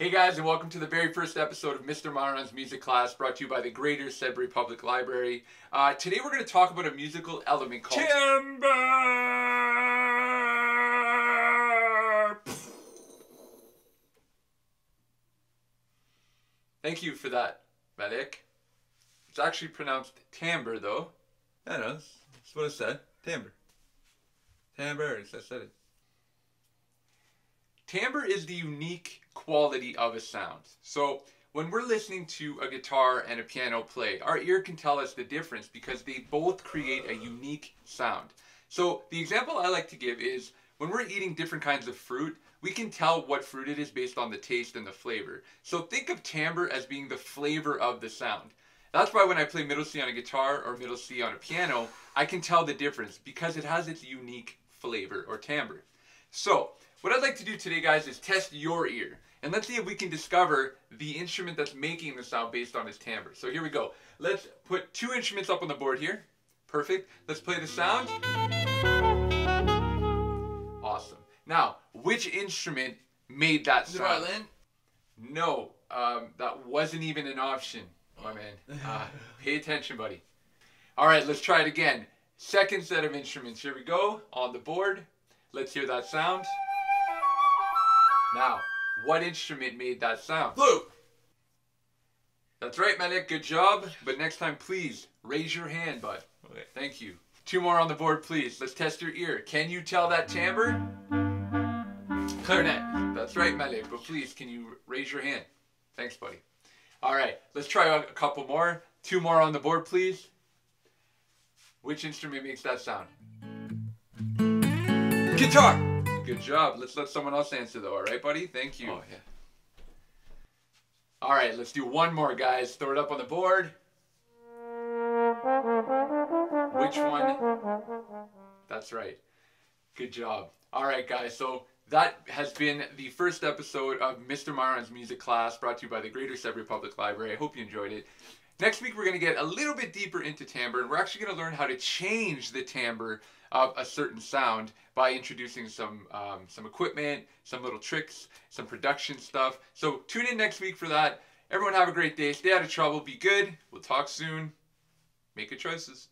Hey guys, and welcome to the very first episode of Mr. Miron's Music Class, brought to you by the Greater Sudbury Public Library. Uh, today we're going to talk about a musical element called Timber. Thank you for that, Medic. It's actually pronounced timbre, though. I know. That's what it said. Timber. Timber. I said it. Timbre is the unique quality of a sound. So when we're listening to a guitar and a piano play, our ear can tell us the difference because they both create a unique sound. So the example I like to give is when we're eating different kinds of fruit, we can tell what fruit it is based on the taste and the flavor. So think of timbre as being the flavor of the sound. That's why when I play middle C on a guitar or middle C on a piano, I can tell the difference because it has its unique flavor or timbre. So, what I'd like to do today, guys, is test your ear. And let's see if we can discover the instrument that's making the sound based on its timbre. So here we go. Let's put two instruments up on the board here. Perfect. Let's play the sound. Awesome. Now, which instrument made that sound? The violin. No, um, that wasn't even an option, my man. Uh, pay attention, buddy. All right, let's try it again. Second set of instruments. Here we go on the board. Let's hear that sound. Now, what instrument made that sound? Flute. That's right, Malik. Good job. But next time, please raise your hand, bud. Okay. Thank you. Two more on the board, please. Let's test your ear. Can you tell that timbre? Clarinet. That's right, Malik. But please, can you raise your hand? Thanks, buddy. All right, let's try a a couple more. Two more on the board, please. Which instrument makes that sound? Guitar. Good job. Let's let someone else answer, though. All right, buddy? Thank you. Oh yeah. All right, let's do one more, guys. Throw it up on the board. Which one? That's right. Good job. All right, guys. So that has been the first episode of Mr. Miron's Music Class brought to you by the Greater Sudbury Public Library. I hope you enjoyed it. Next week, we're going to get a little bit deeper into timbre, and we're actually going to learn how to change the timbre of a certain sound by introducing some um, some equipment, some little tricks, some production stuff. So tune in next week for that. Everyone have a great day. Stay out of trouble. Be good. We'll talk soon. Make good choices.